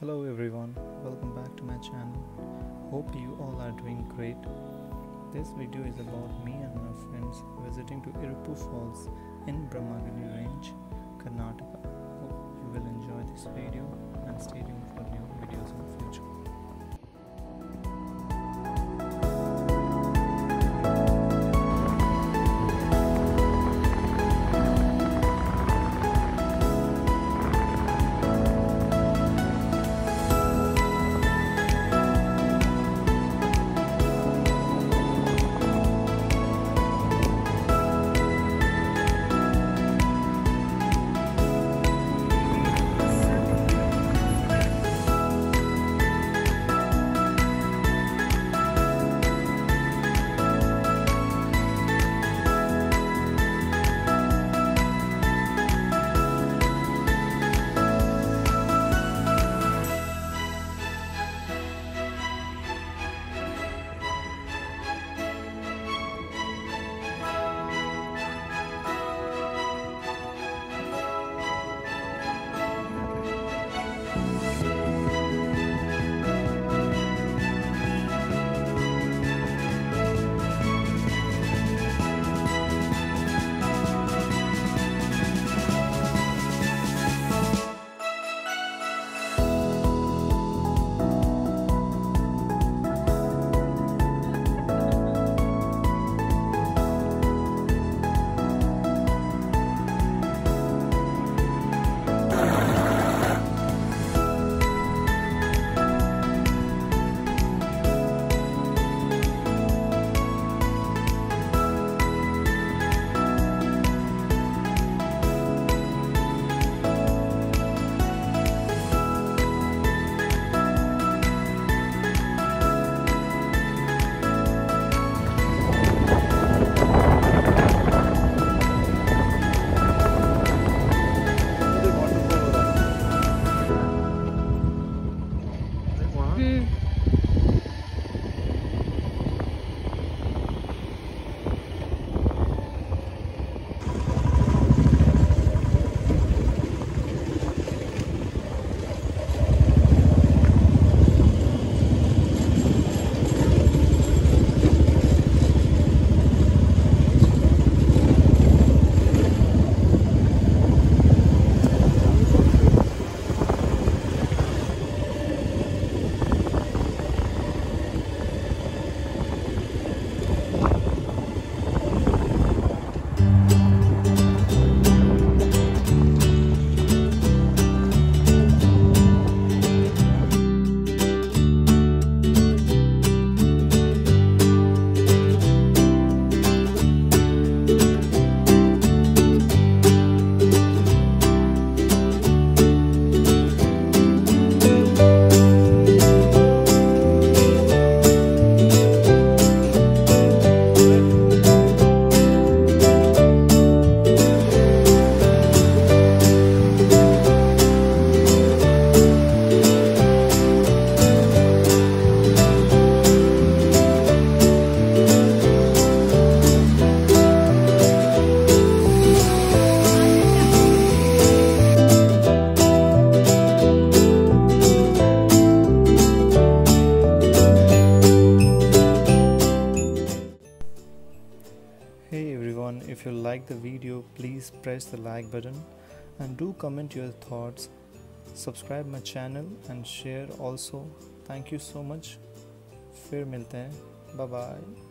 Hello everyone, welcome back to my channel. Hope you all are doing great. This video is about me and my friends visiting to Iruppu Falls in Brahmagiri range, Karnataka. Hope you will enjoy this video Hey everyone, if you like the video, please press the like button and do comment your thoughts. Subscribe my channel and share also. Thank you so much. फिर मिलते हैं. Bye bye.